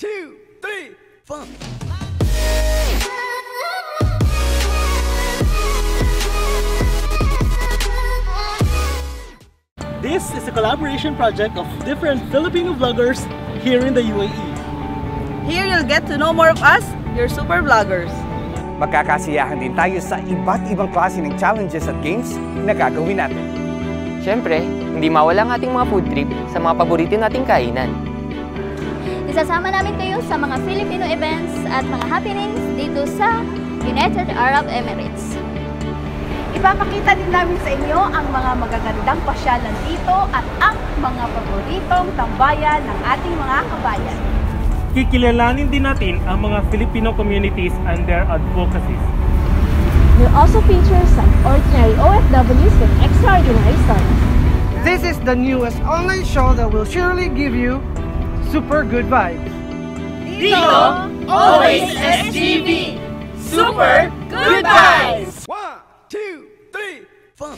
two, three, four. This is a collaboration project of different Filipino vloggers here in the UAE. Here you'll get to know more of us, your super vloggers. Magkakasiyahan din tayo sa iba't ibang klase ng challenges at games na gagawin natin. Siyempre, hindi mawala ang ating mga food trip sa mga paborito nating kainan. Isasama namin kayo sa mga Filipino events at mga happenings dito sa United Arab Emirates. Ipapakita din namin sa inyo ang mga magagandang pasyalan dito at ang mga paboritong tambayan ng ating mga kabayan. Kikilalanin din natin ang mga Filipino communities and their advocacies. We'll also feature some ordinary OFWs with extraordinary stories. This is the newest online show that will surely give you super good vibes. Dito, always SGV! Super good vibes! One, two, three, four.